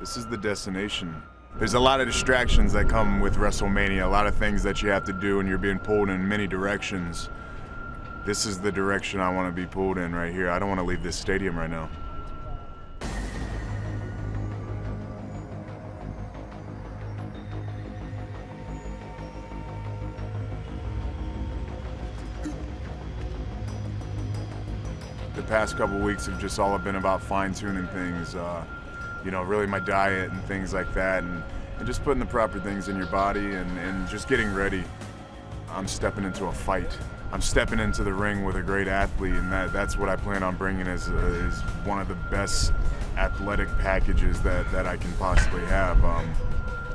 This is the destination. There's a lot of distractions that come with WrestleMania, a lot of things that you have to do, and you're being pulled in many directions. This is the direction I want to be pulled in right here. I don't want to leave this stadium right now. The past couple weeks have just all been about fine tuning things. Uh, you know, really my diet and things like that, and, and just putting the proper things in your body and, and just getting ready. I'm stepping into a fight. I'm stepping into the ring with a great athlete, and that, that's what I plan on bringing as, uh, is one of the best athletic packages that, that I can possibly have. Um,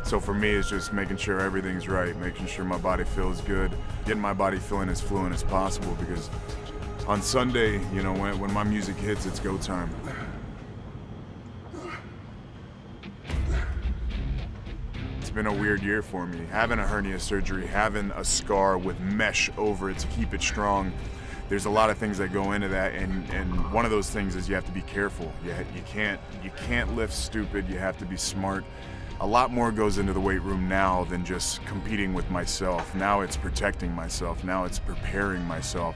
so for me, it's just making sure everything's right, making sure my body feels good, getting my body feeling as fluent as possible because on Sunday, you know, when, when my music hits, it's go time. It's been a weird year for me. Having a hernia surgery, having a scar with mesh over it to keep it strong. There's a lot of things that go into that, and, and one of those things is you have to be careful. You, you can't you can't lift stupid. You have to be smart. A lot more goes into the weight room now than just competing with myself. Now it's protecting myself. Now it's preparing myself.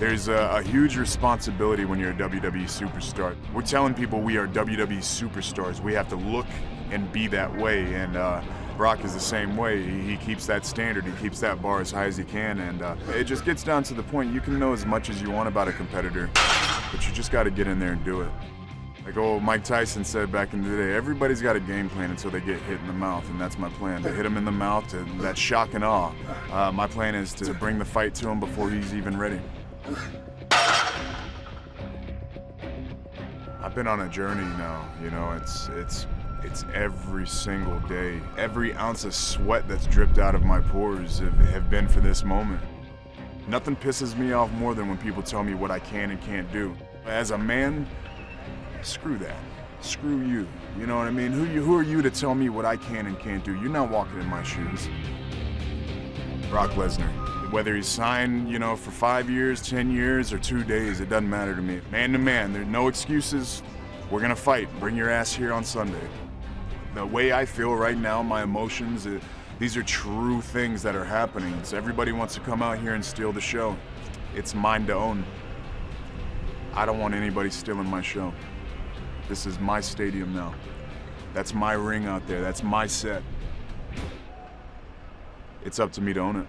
There's a, a, huge responsibility when you're a WWE superstar. We're telling people we are WWE superstars. We have to look and be that way. And uh, Brock is the same way. He, he, keeps that standard. He keeps that bar as high as he can. And uh, it just gets down to the point you can know as much as you want about a competitor, but you just got to get in there and do it. Like old Mike Tyson said back in the day, everybody's got a game plan until they get hit in the mouth, and that's my plan. To hit him in the mouth, to that shock and awe. Uh, my plan is to bring the fight to him before he's even ready. I've been on a journey now, you know, it's it's it's every single day. Every ounce of sweat that's dripped out of my pores have, have been for this moment. Nothing pisses me off more than when people tell me what I can and can't do. As a man, screw that. Screw you. You know what I mean? Who you who are you to tell me what I can and can't do? You're not walking in my shoes. Brock Lesnar. Whether he's signed, you know, for five years, ten years, or two days, it doesn't matter to me. Man to man, there's no excuses. We're gonna fight. Bring your ass here on Sunday. The way I feel right now, my emotions, it, these are true things that are happening. So everybody wants to come out here and steal the show. It's mine to own. I don't want anybody stealing my show. This is my stadium now. That's my ring out there. That's my set. It's up to me to own it.